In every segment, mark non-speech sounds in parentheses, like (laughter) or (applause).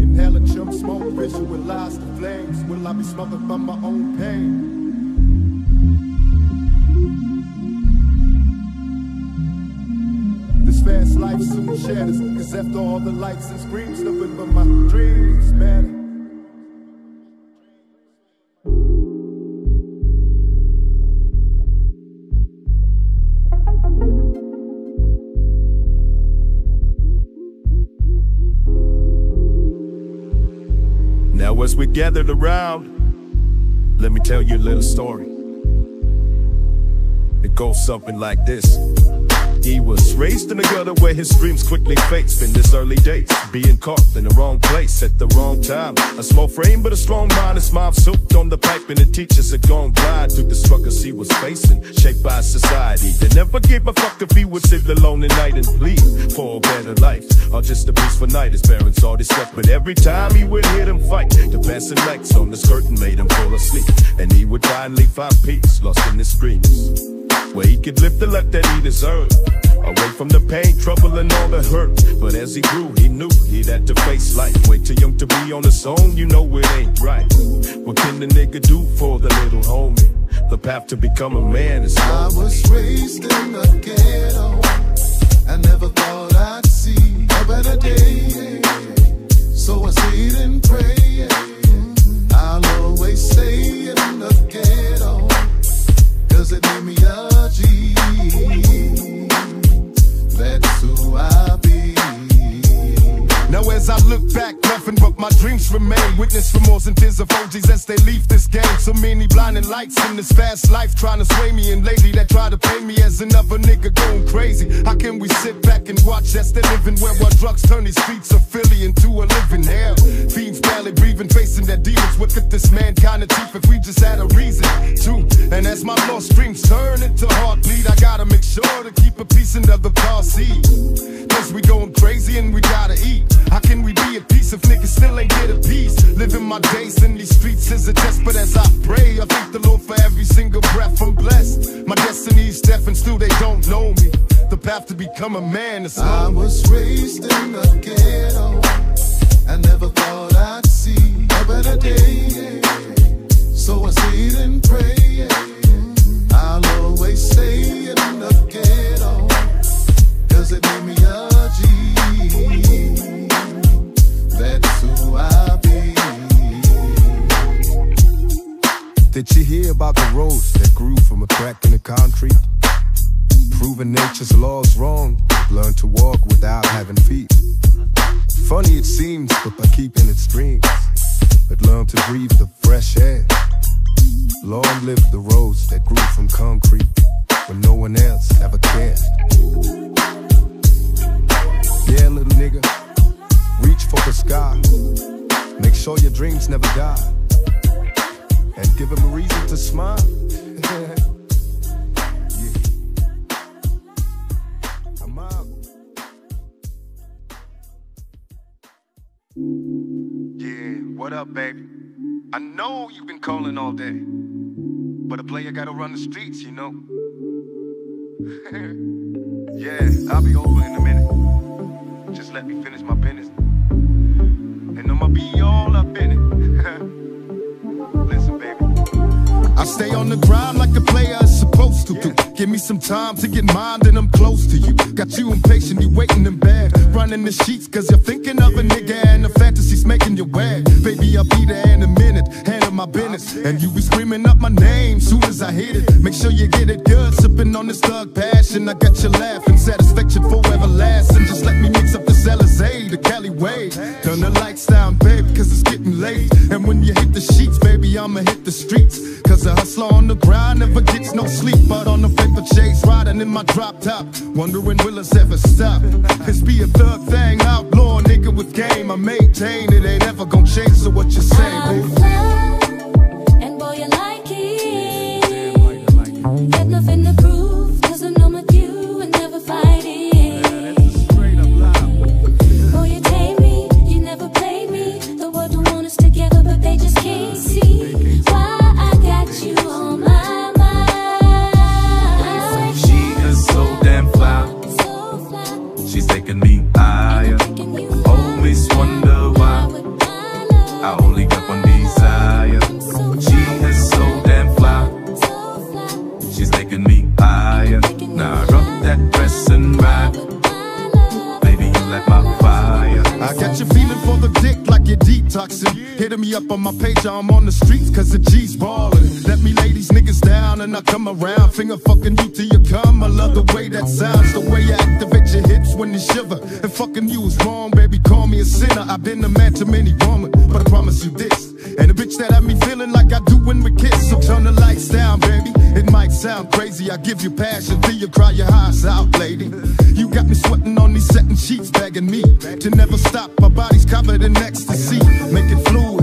Inhaling chum smoke, visualize the flames. Will I be smothered by my own pain? This fast life soon shatters. Cause after all the lights and screams, nothing but my dreams matter. We gathered around, let me tell you a little story. It goes something like this. He was raised in a gutter where his dreams quickly fades. In his early days, being caught in the wrong place at the wrong time. A small frame but a strong mind. His mom soaked on the pipe and the teachers had gone blind through the struggles he was facing. Shaped by society that never gave a fuck if he would sit alone at night and plead for a better life. Or just a peaceful night. His parents all discussed, but every time he would hear them fight, the passing lights on the curtain made him fall asleep. And he would finally find peace, lost in his screams where he could live the life that he deserved. From the pain, trouble, and all the hurt. But as he grew, he knew he'd had to face life. Way too young to be on his own, you know it ain't right. What can the nigga do for the little homie? The path to become a man is I was raised in the ghetto. I never thought I'd see a better day. So I stayed and prayed. I'll always stay in the ghetto. Cause it made me a Now as I look back, nothing but my dreams remain. Witness remorse and tears of OGs as they leave this game. So many blinding lights in this fast life trying to sway me. And lately that try to pay me as another nigga going crazy. How can we sit back and watch that's the living where our drugs turn these streets of Philly into a living hell? Fiends barely breathing, facing their demons. What could this mankind achieve if we just had a reason to? And as my lost dreams turn into heartbeat, I gotta make sure to keep a piece into the car seat. Cause we going crazy and we gotta eat. How can we be at peace if niggas still ain't get a piece? Living my days in these streets is a test, but as I pray, I thank the Lord for every single breath I'm blessed. My destiny's deaf and still they don't know me. The path to become a man is I was raised in the ghetto. I never thought I'd see a better day. So I stayed and prayed. I'll always stay in the ghetto. Cause it made me Did you hear about the rose that grew from a crack in the concrete? Proving nature's laws wrong, learn to walk without having feet. Funny it seems, but by keeping its dreams, but learn to breathe the fresh air. Long live the rose that grew from concrete when no one else ever cared. Yeah, little nigga, reach for the sky. Make sure your dreams never die and give him a reason to smile. yeah. What up, baby? I know you've been calling all day, but a player gotta run the streets, you know. (laughs) yeah, I'll be over in a minute. Just let me finish my me some time to get mine, then I'm close to you. Got you impatient, you waiting in bed. Running the sheets, cause you're thinking of a nigga and the fantasy's making you wet. Baby, I'll be there in a minute, handling my business. And you be screaming up my name soon as I hit it. Make sure you get it good, sipping on this thug passion. I got you laughing, satisfaction forever lasting. Just let me mix up the Alizé, the Cali way. Turn the lights down, baby, cause it's getting late. And when you hit the sheets, I'ma hit the streets. Cause a hustler on the grind never gets no sleep. But on the paper chase, riding in my drop top. Wondering will us ever stop? It's be a thug thing, outlaw nigga with game. I maintain it ain't ever gonna change. So what you say, up on my page, I'm on the streets, cause the G's ballin'. Let me lay these niggas down and I come around. Finger fucking you till you come. I love the way that sounds, the way you activate your hips when you shiver. And fucking you is wrong, baby, call me a sinner. I've been a man to many women, but I promise you this. And a bitch that have me feeling like I do when we kiss. So turn the lights down, baby. It might sound crazy, I give you passion till you cry your eyes out, lady. You got me sweating on these setting sheets, begging me to never stop. My body's covered in ecstasy, make it fluid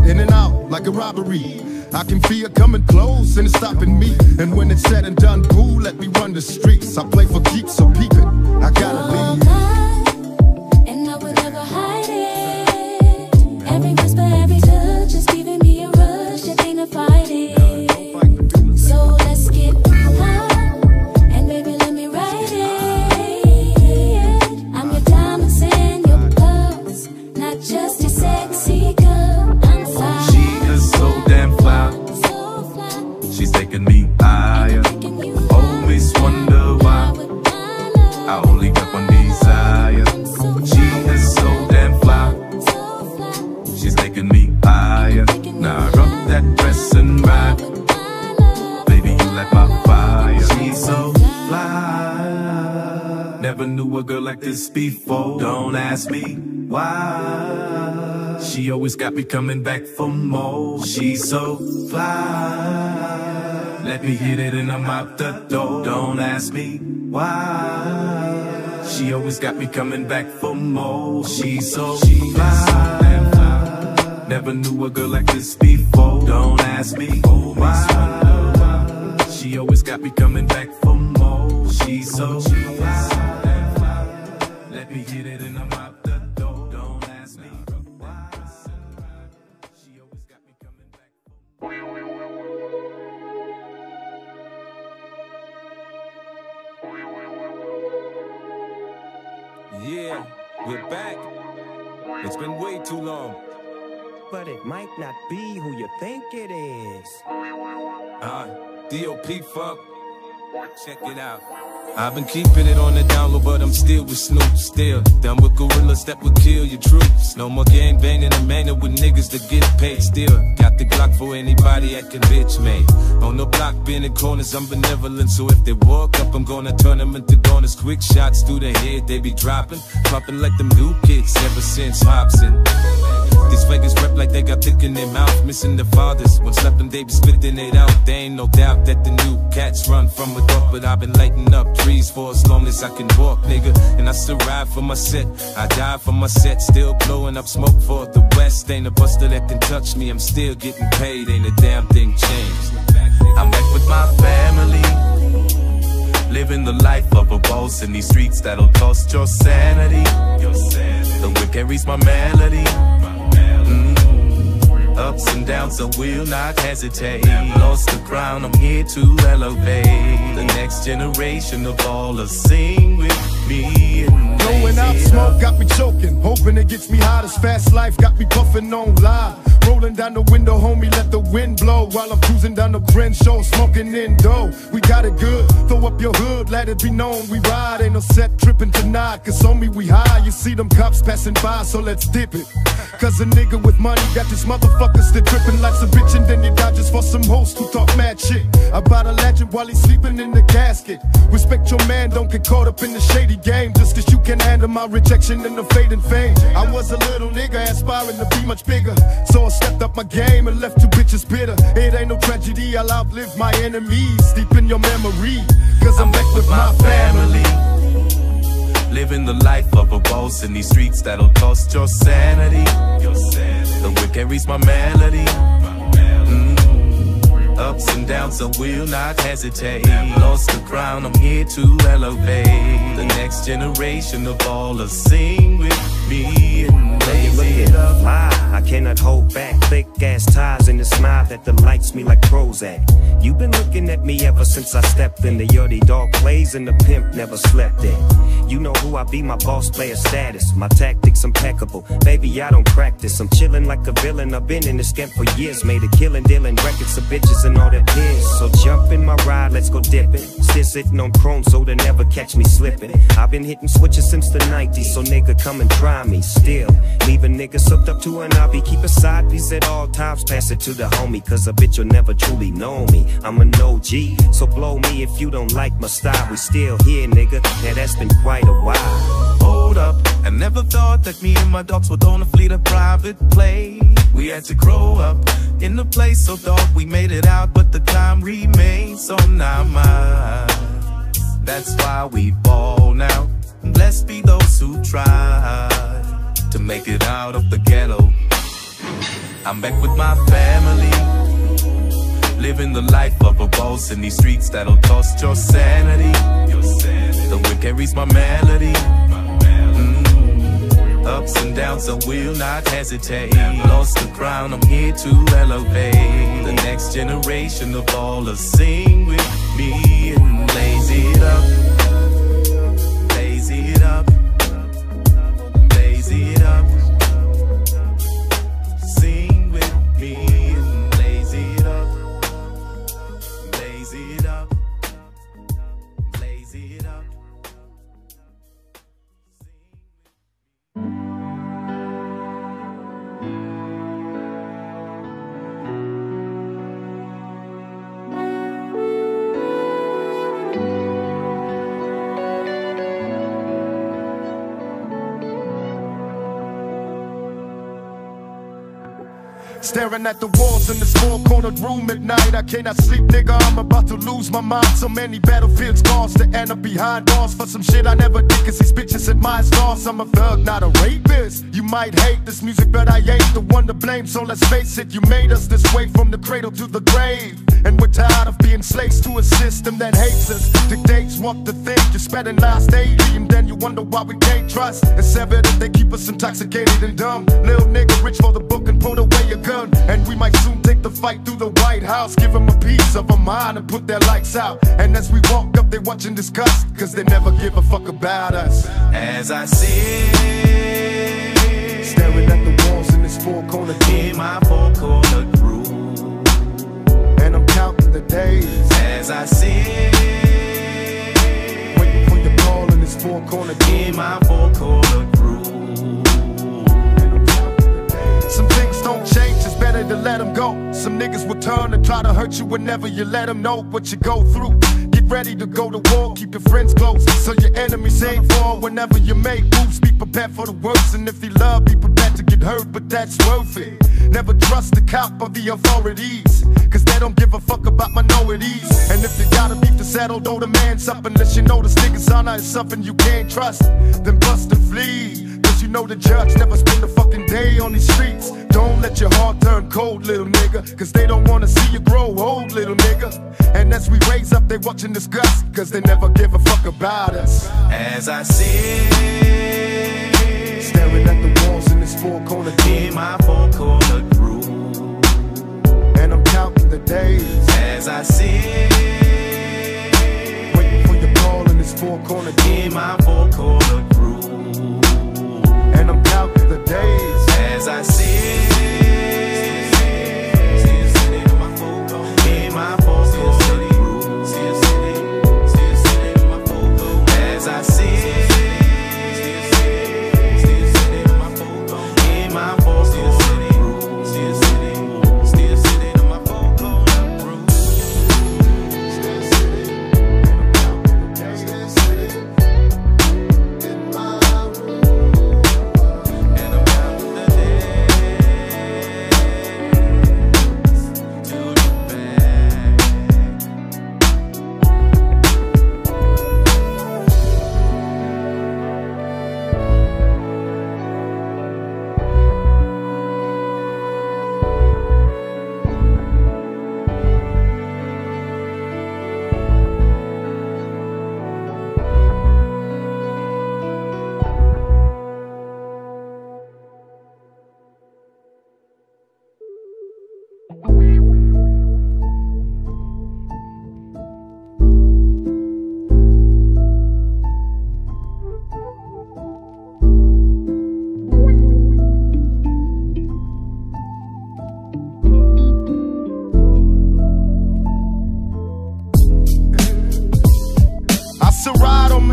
like a robbery. I can feel coming close and it's stopping me. And when it's said and done, boo, let me run the streets. I play for keeps, so peep it. I gotta leave. Before. Don't ask me why. She always got me coming back for more. She's so fly. Let me hit it and I'm out the door. Don't ask me why. She always got me coming back for more. She's so fly. Never knew a girl like this before. Don't ask me why. She always got me coming back for more. She's so fly. Me hit it and I'm out the door. Don't ask me why. She always got me coming back. Yeah, we're back. It's been way too long. But it might not be who you think it is. Uh, DOP funk. Check it out. I've been keeping it on the down low, but I'm still with Snoop. Still down with gorillas that would kill your troops. No more gang banging and manning with niggas that get paid. Still got the Glock for anybody that can bitch me. On the block, bending corners, I'm benevolent. So if they walk up, I'm gonna turn them into goners. Quick shots through the head, they be dropping, dropping like them new kids ever since Hobson. These fakers rep like they got thick in their mouth, missing their fathers. When slept them, they be spitting it out. They ain't no doubt that the new cats run from a dog, but I've been lighting up trees for as long as I can walk, nigga. And I still ride for my set, I die for my set, still blowing up smoke for the West. Ain't a buster that can touch me, I'm still getting paid, ain't a damn thing changed. I'm back with my family. Living the life of a boss in these streets that'll cost your sanity. Your sanity. The wind carries my melody. Ups and downs, I will not hesitate. Lost the crown, I'm here to elevate. The next generation of all to sing with me. And Blowing out smoke got me choking. Hoping it gets me hot as fast life got me puffing on live. Rolling down the window, homie, let the wind blow while I'm cruising down the Crenshaw, smoking in dough. We got it good, throw up your hood, let it be known we ride. Ain't no set tripping tonight, cause homie, we high. You see them cops passing by, so let's dip it. Cause a nigga with money got these motherfuckers that tripping like some bitch, and then you die just for some host who talk mad shit about a legend while he's sleeping in the casket. Respect your man, don't get caught up in the shady game just cause you can handle my rejection and the fading fame. I was a little nigga aspiring to be much bigger, so I stepped up my game and left you bitches bitter. It ain't no tragedy, I'll outlive my enemies deep in your memory. Cause I'm back with my family. Living the life of a boss in these streets that'll cost your sanity. The wind carries my melody. Mm. Ups and downs, I will not hesitate. Lost the crown, I'm here to elevate. The next generation of all sing with me up. fly, I cannot hold back. Thick ass ties and a smile that delights me like Prozac. You've been looking at me ever since I stepped in the yardie dog plays and the pimp never slept in. You know who I be, my boss player status. My tactics impeccable. Baby, I don't practice. I'm chilling like a villain. I've been in this game for years. Made a killing, dealing records of bitches and all their peers. So jump in my ride, let's go dip it. Still sitting on chrome, so they never catch me slipping. I've been hitting switches since the 90s, so nigga, come and try me. Still, leaving niggas hooked up to an hobby. Keep a side piece at all times, pass it to the homie. Cause a bitch will never truly know me. I'm an OG, so blow me if you don't like my style. We still here, nigga. Now that's been quite a while. Hold up, I never thought that me and my dogs would own a fleet of private play. We had to grow up in a place so dark we made it out, but the time remains on our minds. That's why we ball now. Blessed be those who try to make it out of the ghetto. I'm back with my family. Living the life of a boss in these streets that'll cost your sanity. The wind carries my melody. Mm. Ups and downs, I will not hesitate. Lost the crown, I'm here to elevate. The next generation of all to sing with me and blaze it up. Staring at the walls in this four cornered room at night. I cannot sleep, nigga. I'm about to lose my mind. So many battlefield scars to end up behind bars for some shit I never did. Cause these bitches admire stars. I'm a thug, not a rapist. You might hate this music, but I ain't the one to blame. So let's face it, you made us this way from the cradle to the grave. And we're tired of being slaves to a system that hates us. Dictates what to think. You spent in last 80, and then you wonder why we can't trust. It's evident they keep us intoxicated and dumb. Little nigga rich for the book and put away your gun. And we might soon take the fight through the White House. Give them a piece of a mind and put their lights out. And as we walk up, they watch and discuss. Cause they never give a fuck about us. As I sit Staring at the walls in this four corner in my four corner groove, And I'm counting the days. as I sit Waiting for your call in this four corner in my four corner let them go. Some niggas will turn and try to hurt you whenever you let them know what you go through. Get ready to go to war, keep your friends close. So your enemies ain't fall whenever you make moves. Be prepared for the worst, and if you love, be prepared to get hurt, but that's worth it. Never trust the cop or the authorities, cause they don't give a fuck about minorities. And if you gotta beef to settle, don't demand something unless you know this nigga's honor is something you can't trust. Then bust and flee. Cause you know the judge never spend a fucking day on these streets. Don't let your heart turn cold, little nigga. Cause they don't wanna see you grow old, little nigga. And as we raise up, they watching us gust. Cause they never give a fuck about us. As I sit Staring at the walls in this four corner in my four corner groove, And I'm counting the days. as I sit Waiting for your call in this four corner in my four corner groove, And the days. as I see in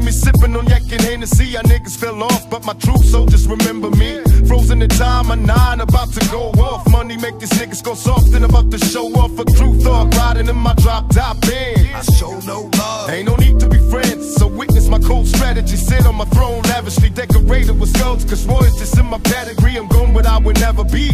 enemy, sipping on yak and Hennessy. Y'all niggas fell off, but my true soldiers remember me. Frozen in time, a nine about to go off. Money make these niggas go soft and about to show off a true thug riding in my drop top band. I show no love. Ain't no need to be friends, so witness my cold strategy. Sit on my throne, lavishly decorated with skulls. Cause royalties in my pedigree, I'm going where I would never be.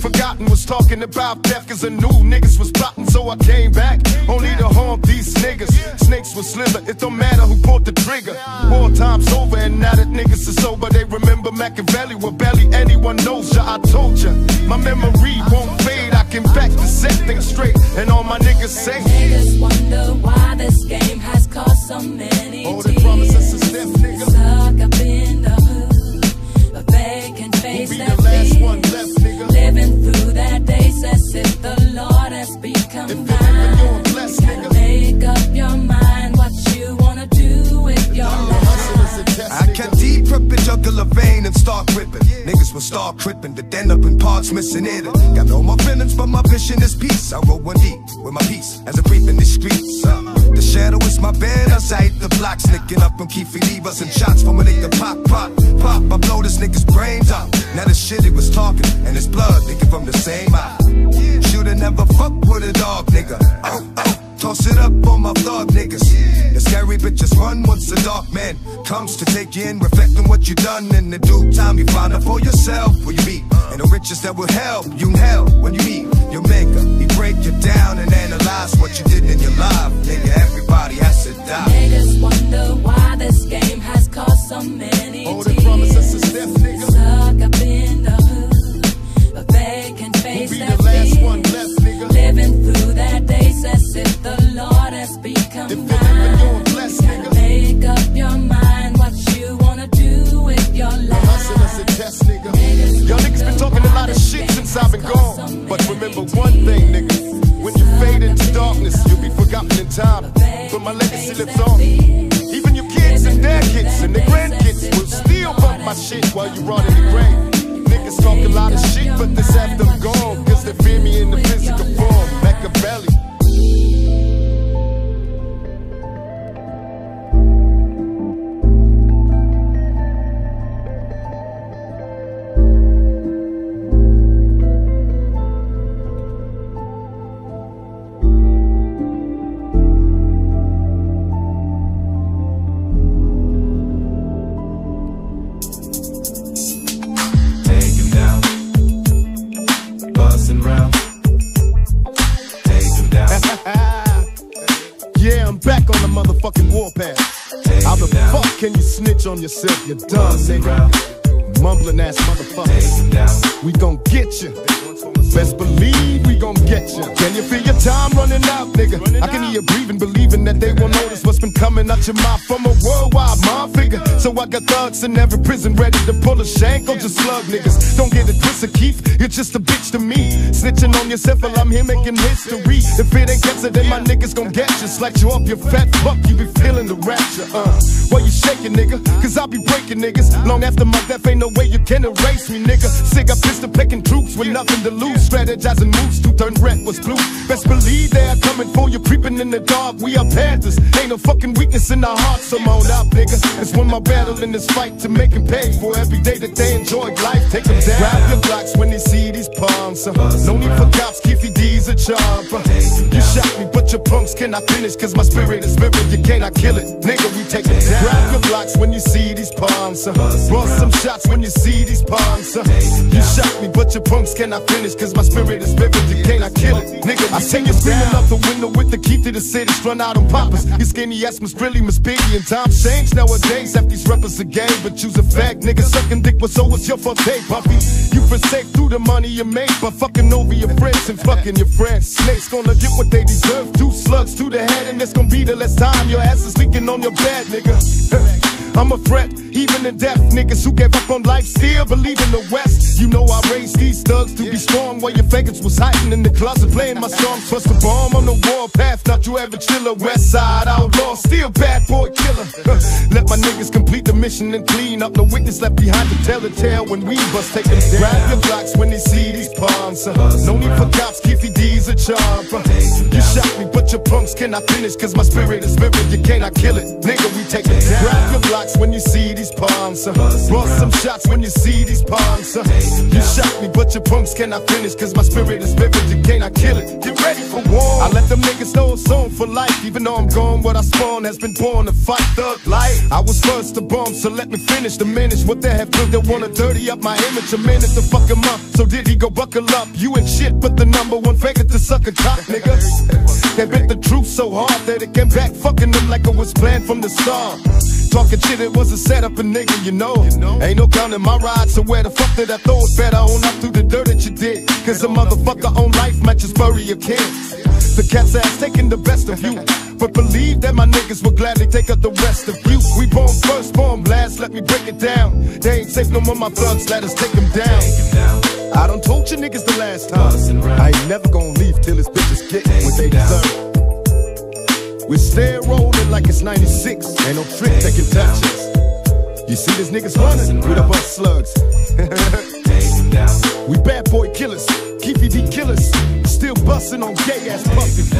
Forgotten was talking about death, cause I knew niggas was plotting, so I came back. Only to harm these niggas. Snakes will slither, it don't matter who pulled the trigger. War time's over, and now that niggas are sober, they remember Machiavelli. Well, barely anyone knows ya, I told ya. My memory won't fade, I can back to set things straight. And all my niggas say, Niggas wonder why this game has caused so many Oh, they promise us a tears. Deep juggle a vein and start gripping. Niggas will start crippin', the den up in parts missing it. Got no more feelings, but my vision is peace. I roll one deep with my peace as I creep in the streets. Uh, the shadow is my banner, sight the block, sneaking up on Keefe levers and shots from a nigga pop, pop, pop. I blow this nigga's brains out. Now the shit he was talking, and his blood leaking from the same eye. Shoulda never fucked with a dog, nigga. Oh, oh. Toss it up on my thug niggas. The scary bitches run once the dark man comes to take you in, reflecting what you done in the due time. You find out for yourself who you meet, and the riches that will help you in hell when you meet your maker. He break you down and analyze what you did in your life, nigga. Everybody has to die. Niggas wonder why this game has caused so many Oh, tears. they promise us a step, nigga. Stuck up in the hood, but they can face be their the last fears. one left, nigga? Living through their days as if your mind what you wanna do with your Hustle is a life. test, nigga. Y'all niggas been talking a lot of shit since I've been gone. But remember one thing, nigga. When you fade into darkness, you'll be forgotten in time. But my legacy lives on. Even your kids and their kids and their grandkids will still bump my shit while you rot in the grave. Niggas talk a lot of shit, but this after I'm gone. On yourself? You dumb Bustin' nigga. Mumbling ass motherfuckers. We gon' get you. Best believe we gon' get you. Can you feel your time running out, nigga? I can hear you breathing, believing that they won't notice what's been coming out your mouth from a figure. So I got thugs in every prison ready to pull a shank or just slug niggas. Don't get it twisted, Keith. You're just a bitch to me. Snitching on yourself while I'm here making history. If it ain't cancer, then my niggas gon' get you. Slack you up, you fat fuck. You be feeling the rapture, uh. Why you shaking, nigga? Cause I be breaking niggas. Long after my death, ain't no way you can erase me, nigga. Sig up pistol picking troops with nothing to lose. Strategizing moves to turn reckless blue. Best believe they are coming for you, creeping in the dark. We are panthers. Ain't no fucking weakness in our hearts. So on out, nigga. It's when my battle in this fight to make 'em pay for every day that they enjoy life. Take 'em down. Grab your blocks when they see these palms. Uh. No need for cops, Keffe D's a charm. Uh. You shot me, but your punks cannot finish. Cause my spirit is vivid, you cannot kill it. Nigga, we take it down. Grab your blocks when you see these palms. Uh. Bust some shots when you see these palms. Uh. You shot me, but your punks cannot finish. Cause my spirit is vivid, you cannot kill it. Nigga, I see you screaming out the window with the key to the city, strung out on poppers. You skinny ass must really Miss Biggie, and times change nowadays. Half these rappers are game, but choose a fact. Nigga sucking dick, but so what's your forte, puppy? You forsake through the money you make by fucking over your friends and fucking your friends. Snakes gonna get what they deserve. Two slugs to the head, and it's gonna be the last time your ass is leaking on your bed, nigga. (laughs) I'm a threat, even in death. Niggas who gave up on life still believe in the West. You know I raised these thugs to be strong while your faggots was hiding in the closet playing my songs. Plus the bomb on the warpath, not you ever chiller. West side outlaw, still bad boy killer. (laughs) Let my niggas complete the mission and clean up. No witness left behind to tell the tale when we bust. Take them down. Grab your blocks when they see these palms. uh. No need for cops, Keffe D's a charm. uh. You shot me, but your punks cannot finish. Cause my spirit is spirit, you cannot kill it. Nigga, we take it down. Grab your blocks when you see these palms. Uh. Bust some shots when you see these palms. Uh. You shot me, but your punks cannot finish. Cause my spirit is spirit, you cannot kill it. Get ready for war. I let them niggas know it's on for life. Even though I'm gone, what I spawn has been born to fight thug life. I was first to bomb, so let me finish the minutes. What they have built, they wanna dirty up my image. A minute to fuck him up. So did he go buckle up? You ain't shit, but the number one figure to suck a cock, nigga. They bit the truth so hard that it came back fucking them like it was planned from the start. Talking shit, it was a setup, a nigga, you know. Ain't no counting my ride, so where the fuck did I throw it? Better own up through the dirt that you did. Cause a motherfucker on life just bury your kids. The cat's ass taking the best of you. But believe that my niggas will gladly take up the rest of you. We born first, born last, let me break it down. They ain't safe no more, my thugs, let us take them down. I done told you niggas the last time. I ain't never gonna leave till his bitches get what they deserve. We stay rolling like it's 96. Ain't no trick that can touch us. You see these niggas running with a bus slugs. (laughs) we bad boy killers, Keffe D killers, still busting on gay ass puppies.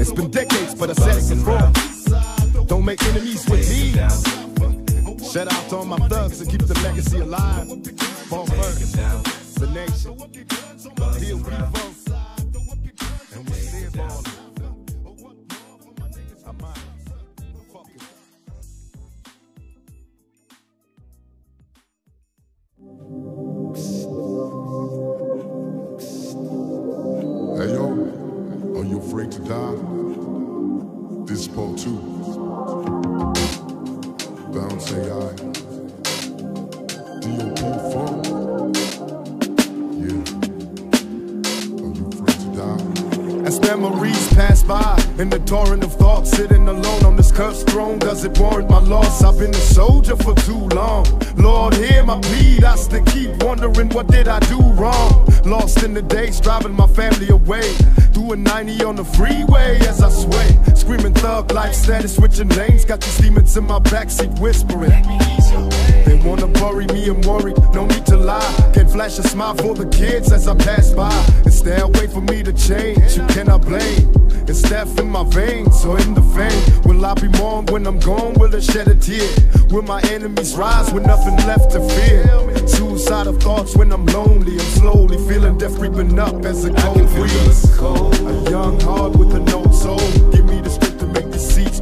It's been decades, but I said it before. Don't make enemies with me. Shout out to all my thugs and keep the legacy alive. Born first, the nation. Deal folks. And we still ballin'. Throne, does it warrant my loss? I've been a soldier for too long. Lord, hear my plea. I still keep wondering what did I do wrong? Lost in the days, driving my family away. Doing 90 on the freeway as I sway. Screaming thug life status, switching lanes. Got these demons in my backseat whispering. They wanna bury me, and worry, no need to lie. Can flash a smile for the kids as I pass by. It's their way for me to change, you cannot blame. It's death in my veins, or in the vein. Will I be mourned when I'm gone? Will it shed a tear? Will my enemies rise with nothing left to fear? Suicidal thoughts when I'm lonely. I'm slowly feeling death creeping up as the cold breeze. A young heart with a no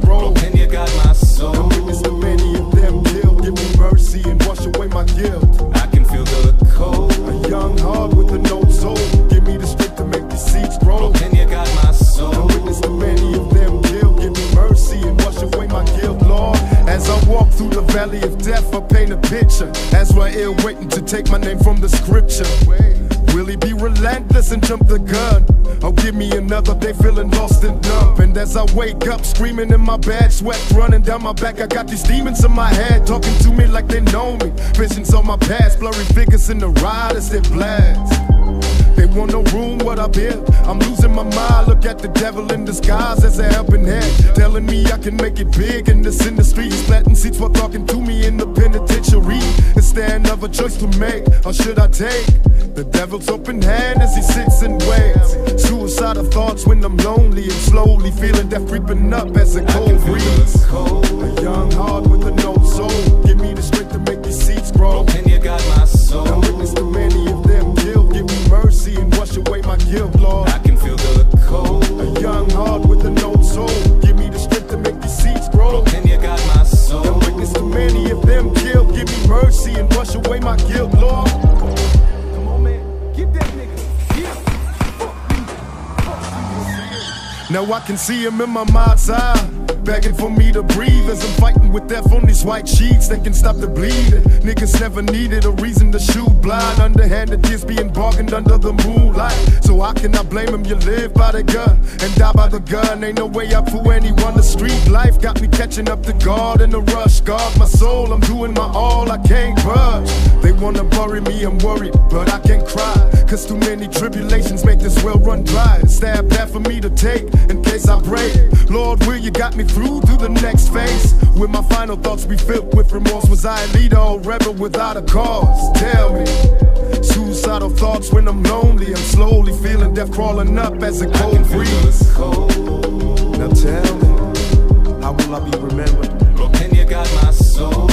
grow. And you got my soul. Don't many of them killed. Give me mercy and wash away my guilt. I can feel the cold. A young heart with a no soul. Give me the strength to make the seeds grow. And you got my soul. Don't witness the many of them killed. Give me mercy and wash away my guilt, Lord. As I walk through the valley of death, I paint a picture. As we're ill waiting to take my name from the scripture. Will he be relentless and jump the gun? Or give me another day feeling lost and numb? And as I wake up screaming in my bed, sweat running down my back, I got these demons in my head talking to me like they know me. Visions on my past, blurry figures in the ride as they blast. They want no room what I built. I'm losing my mind. Look at the devil in disguise as a helping hand. Telling me I can make it big in this industry. He's planting seats while talking to me in the penitentiary. Is there another choice to make? Or should I take the devil's open hand as he sits and waits? Suicidal thoughts when I'm lonely and slowly feeling death creeping up as a cold breeze. A young heart with a no can see him in my mind's eye, begging for me to breathe as I'm fighting with death on these white sheets that can stop the bleeding. Niggas never needed a reason to shoot blind, underhanded tears being bargained under the moonlight. So I blame him? You live by the gun and die by the gun. Ain't no way up for anyone. The street life got me catching up to God in a rush. God, my soul, I'm doing my all, I can't budge. They wanna bury me, I'm worried, but I can't cry. Cause too many tribulations make this well run dry. Stab that for me to take in case I break. Lord, will you got me through to the next phase? Will my final thoughts be filled with remorse? Was I a leader or rebel without a cause? Tell me. Suicidal thoughts when I'm lonely. I'm slowly feeling death crawling up as a cold breeze. Now tell me, how will I be remembered? Broken, you got my soul.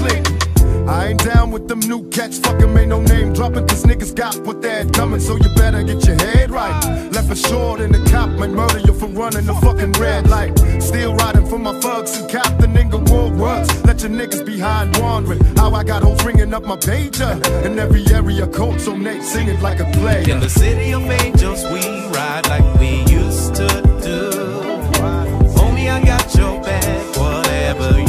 Fuck. I ain't down with them new cats, fuck 'em, ain't no name dropping, cause niggas got what they had coming, so you better get your head right. Left a short and the cop might murder you for running the fucking red light. Still riding for my thugs and cop the nigga works. Let your niggas behind wandering. How I got hoes ringing up my pager. In every area, cold, so Nate singing like a play. In the city of angels, we ride like we used to do. Homie, I got your back, whatever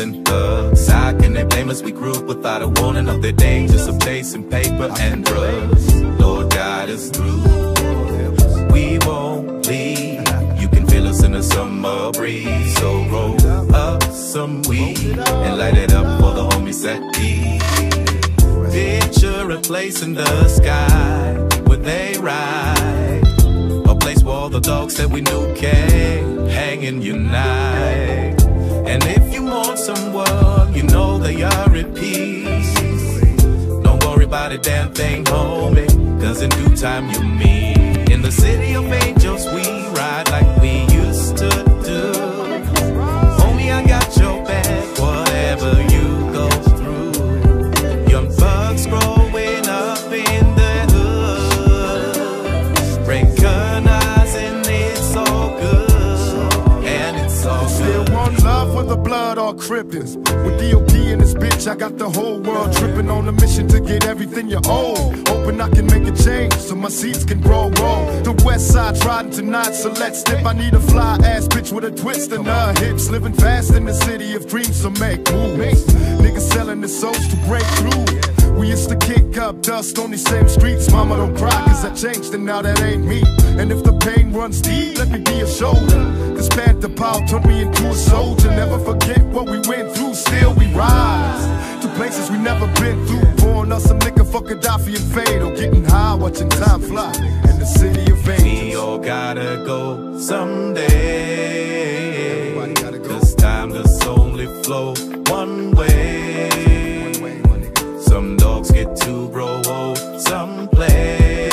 And thugs. How can they blame us? We grew up without a warning of the dangers of chasing paper and drugs. Lord, guide us through we won't leave. You can feel us in the summer breeze. So roll up some weed and light it up for the homies at ease. Picture a place in the sky where they ride. A place where all the dogs that we knew came, hang and unite. And if you want some work, you know they are at peace. Don't worry about a damn thing, homie. Cause in due time you'll meet. In the city of angels, we ride like we With DOP in this bitch, I got the whole world tripping on a mission to get everything you owe. Hoping I can make a change so my seeds can grow. Roll. The west side's riding tonight, so let's dip. I need a fly ass bitch with a twist in her hips. Living fast in the city of dreams, so make moves. Niggas selling their souls to break through. We used to kick up dust on these same streets. Mama, don't cry, cause I changed and now that ain't me. And if the pain runs deep, let me be a shoulder. This panther power turned me into a soldier. Never forget what we went through, still we rise. To places we never been through. Pouring us a some liquor for Kadafi and Fatal. Getting high, watching time fly. In the city of angels. We all gotta go someday. Gotta go. Cause time does only flow one way. To grow old, some play.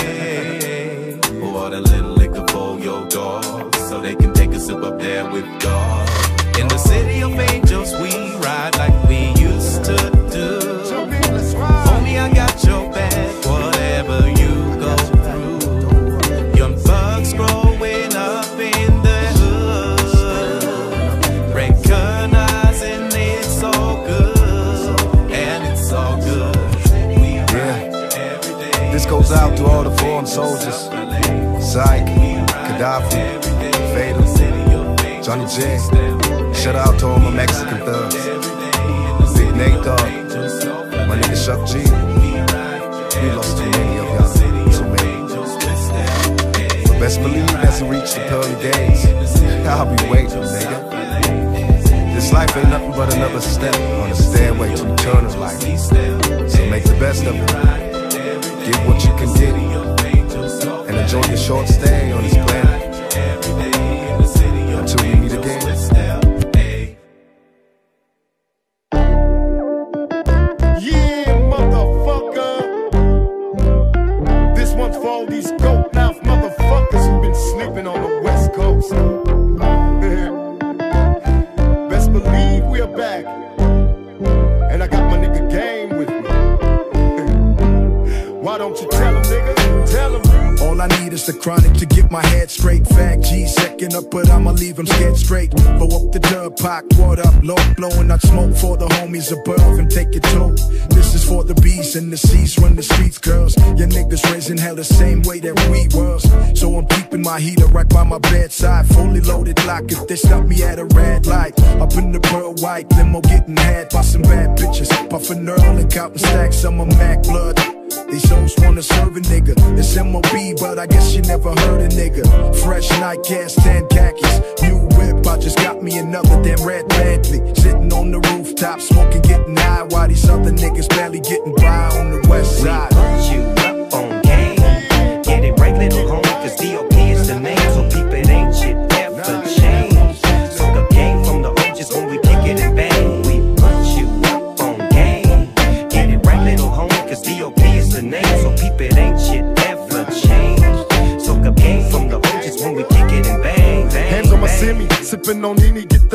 Pour a little liquor for your dogs so they can take a sip up there with God. Fallen soldiers. Syke, Kadafi, Fatal, Johnny J. Shout out to all my Mexican thugs. Big Nate Dogg, my nigga Chuck G. We lost too many of y'all, too many. Best believe as we reach the pearly days, (laughs) I'll be waiting, nigga. This life ain't nothing but another step on the stairway to eternal life. So make the best of it. Get what you can get, enjoy your short stay on this planet. The chronic to get my head straight. Fact G second up, but I'ma leave him scared straight. Blow up the dub, pack, what up, low blowing out smoke for the homies above and take it too. This is for the bees and the seas run the streets, girls. Your niggas raising hell the same way that we was. So I'm keeping my heater right by my bedside, fully loaded lock. If they stop me at a red light, up in the pearl white limo, getting had by some bad bitches, puffing Earl and counting stacks on my Mac blood. These hoes wanna serve a nigga. It's MOB, but I guess you never heard a nigga. Fresh night gas, tan khakis. New whip, I just got me another damn red Bentley. Sitting on the rooftop, smoking, getting high. While these other niggas barely getting by on the west side. Put you up on game. Get it right, little homie, cause DOP is the name. So sipping on any, get.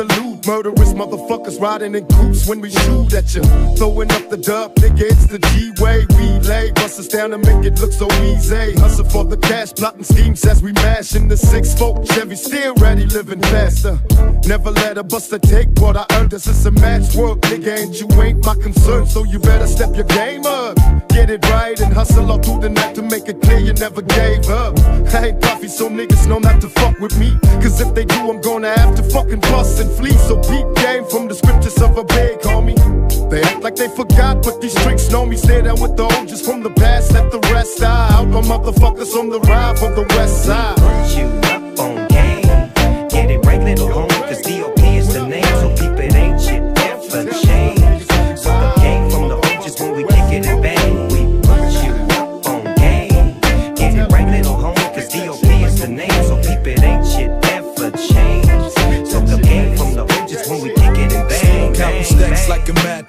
Murderous motherfuckers riding in groups when we shoot at you. Throwing up the dub, nigga, it's the G-way. We lay busters down to make it look so easy. Hustle for the cash, plotting schemes as we mash in the six folk Chevy, still ready, living faster. Never let a buster take what I earned. This is a match work, nigga, and you ain't my concern. So you better step your game up. Get it right and hustle all through the night to make it clear you never gave up. (laughs) I ain't puffy, so niggas know not to fuck with me. Cause if they do, I'm gonna have to fucking bust and flee. So beat game from the scriptures of a big homie. They act like they forgot, but these streets know me. Stay down with the OGs from the past, let the rest die. Out my motherfuckers on the ride from the west side. Put you up on game. Get it right, little homie, cause DOP is the name. So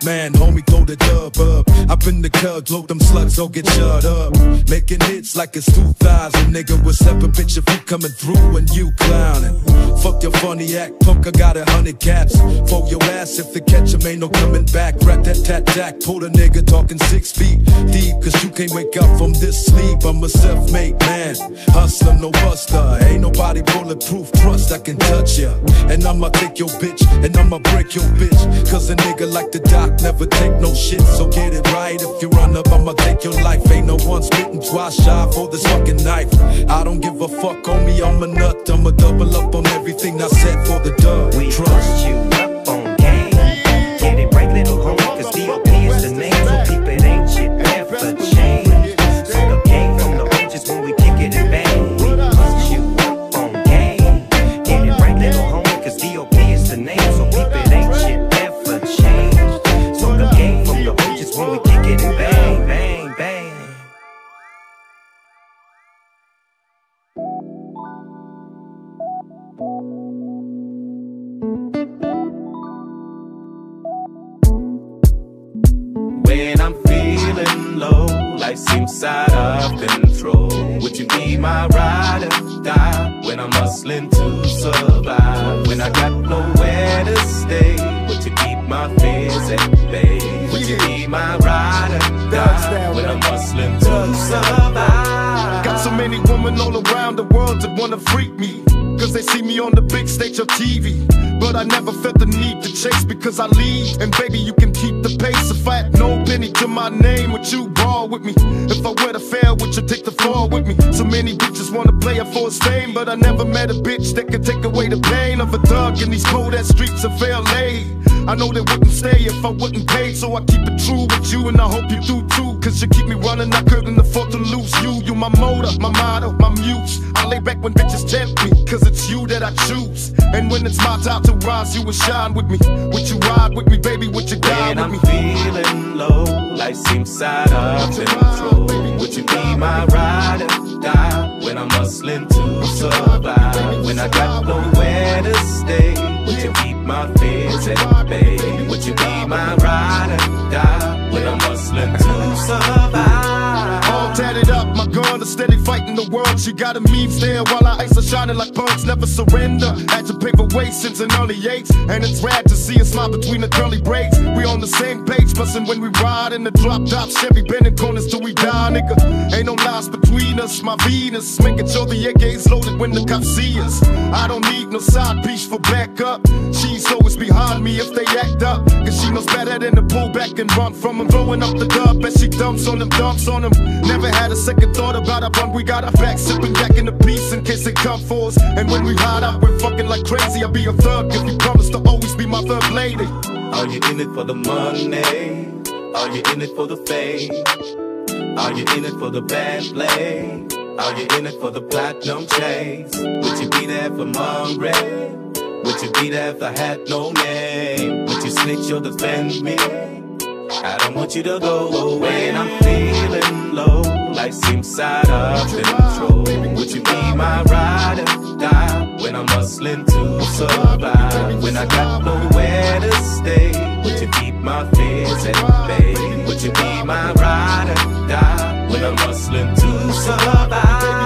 like homie, throw the dub up. Up in the cub, load them slugs, don't get shut up. Making hits like it's 2000, nigga. What's up, a bitch, if you coming through and you clowning? Fuck your funny act, punk, I got a hundred caps. For your ass, if the catch ain't no coming back. Rat that tat tat, pull the nigga talking six feet deep. Cause you can't wake up from this sleep. I'm a self made man, hustler, no buster. Ain't nobody bulletproof, trust I can touch ya. And I'ma take your bitch, and I'ma break your bitch. Cause a nigga like the doc never take no shit. So get it right. If you run up, I'ma take your life. Ain't no one spitting twice shy for this fucking knife. I don't give a fuck on me, I'm a nut. I'ma double up on everything I said for the dub. We Trust. you up on game. Get it right, little homie, cause DOP my ride or die when I'm hustling to survive? When I got nowhere to stay, would you keep my fears at bay? Would you be my ride or die when I'm hustling to survive? Got so many women all around the world that wanna freak me. Cause they see me on the big stage of TV. But I never felt the need to chase because I lead. And baby, you can keep the pace if I had no penny to my name, would you ball with me? If I were to fail, would you take the fall with me? So many bitches wanna play it for his fame, but I never met a bitch that could take away the pain of a thug in these cold ass streets of LA. I know they wouldn't stay if I wouldn't pay, so I keep it true with you, and I hope you do too. Cause you keep me running, I couldn't afford to lose you. You my motor, my motto, my muse. I lay back when bitches tempt me, cause it's you that I choose. And when it's my time to rise, you will shine with me. Would you ride with me, baby? Would you die When with I'm me? feeling low, life seems side up in control. Would you be my ride and die when I'm hustling to survive? When I got nowhere to stay, would you keep my fears at bay? Would you be my ride and die when I'm hustling to survive? All tatted up, my gun is steady fighting the world. She got a meme stare while I ice are shining like bugs, never surrender. Had to for waste since an early age, and it's rad to see a smile between the curly braids. We on the same page, bustin' when we ride in the drop top Chevy, bending corners till we die, nigga. Ain't no lies between us, my Venus, making sure the AK is loaded when the cops see us. I don't need no side piece for backup. She's always behind me if they act up, cause she knows better than to pull back and run from them. Blowing up the dub as she dumps on them, dumps on them. Never had a second thought about our bun. We got our back, sipping back in the piece in case they come for us. And when we hide out, we're fucking like crazy. I'll be a thug if you promise to always be my third lady. Are you in it for the money? Are you in it for the fame? Are you in it for the bad play? Are you in it for the platinum chase? Would you be there for hungry? Would you be there if I had no name? Would you snitch or defend me? I don't want you to go away and I'm feeling low. Life seems side up in control. Would you be my ride and die when I'm hustling to survive? When I got nowhere to stay, would you keep my fears at bay? Would you be my ride and die when I'm hustling to survive?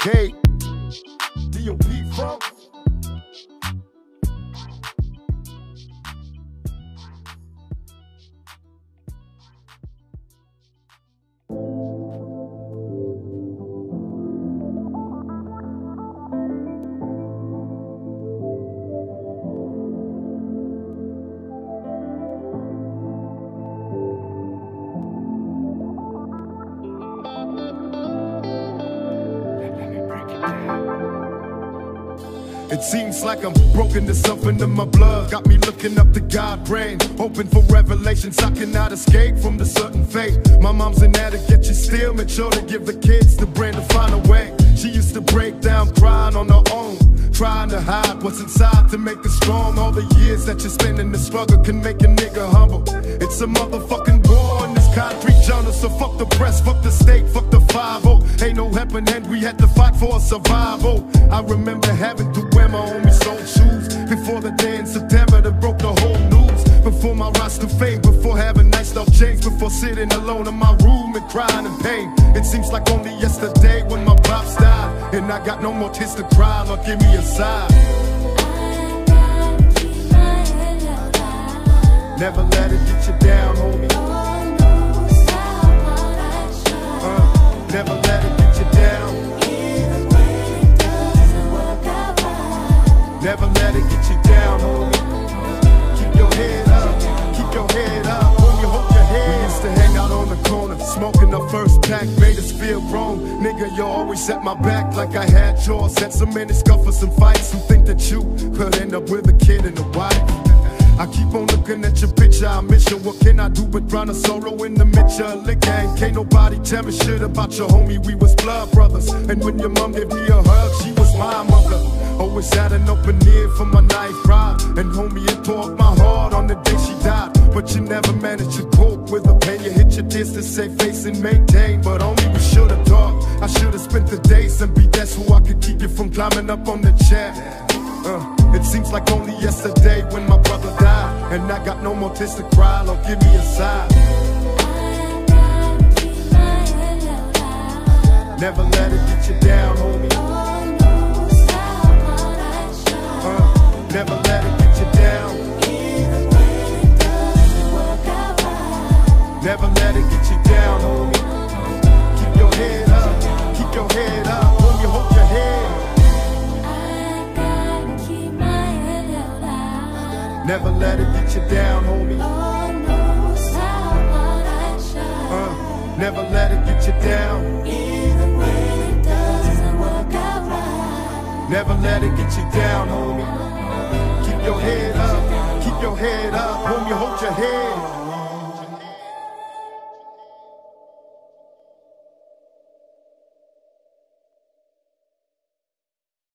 Cake. Cannot escape from the certain fate. My mom's an addict, yet she still make sure to give the kids the brain to find a way. She used to break down crying on her own. Trying to hide what's inside to make us strong. All the years that you spend in the struggle can make a nigga humble. It's a motherfucking war in this concrete jungle. So fuck the press, fuck the state, fuck the 5 Ain't no helping hand, we had to fight for survival. I remember having to wear my only soul shoes before the day in September that broke the whole. Before my rise to fame, before having nice stuff changed, before sitting alone in my room and crying in pain. It seems like only yesterday when my pops died, and I got no more tears to cry. or give me a sign. Never let it get you down, homie. Uh, never let it get you down. Never let it get you down, homie. The corner, smoking the first pack, made us feel grown. Nigga, you always at my back like I had yours. Had so many scuffles and fights. Who think that you could end up with a kid and a wife? I keep on looking at your picture, I miss you. What can I do but drown a sorrow in the of liquor? And can't nobody tell me shit about your homie. We was blood brothers. And when your mom gave me a hug, she was my mother. Always had an open ear for my knife ride. And homie, it tore my heart on the day she died. But you never managed to cope with the pain. You hit your to save face and maintain. But only we should have talked. I should have spent the days and be that's who I could keep you from climbing up on the chair. Uh, it seems like only yesterday when my brother died. And I got no more tears to cry, Lord, give me a sign. Never let it get you down, homie. Uh, never let Never let it get you down, homie. Keep your head up, keep your head up, homie. Hold your head. I gotta keep my head alive. Never let it get you down, homie. Uh, never let it get you down. Even when it doesn't work out right. Never let it get you down, homie. Keep your head up, keep your head up, homie. Hold your head.